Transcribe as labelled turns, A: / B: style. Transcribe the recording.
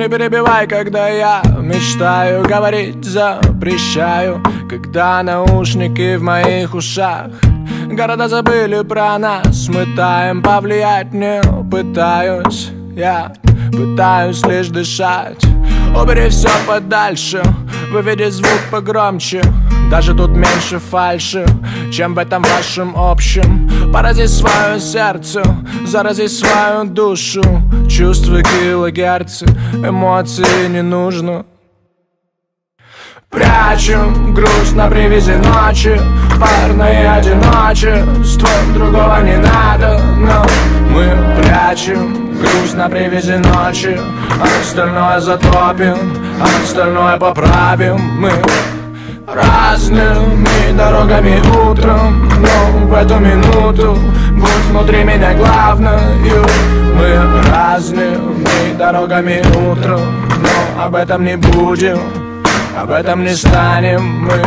A: Не перебивай, когда я мечтаю Говорить запрещаю Когда наушники в моих ушах. Города забыли про нас Мы таем, повлиять не пытаюсь. Я пытаюсь лишь дышать Убери все подальше Выведи звук погромче. Даже тут меньше фальши Чем в этом вашем общем. Порази свое сердце Зарази свою душу. Чувства килогерцы Эмоции не нужно. Прячем грусть на привязи ночи Парное одиночество Другого не надо, но мы прячем грусть на привязи ночи А остальное затопим, а остальное поправим. Мы разными дорогами утром Но в эту минуту будь внутри меня главною. Мы разными дорогами утром Но об этом не будем об этом не станем мы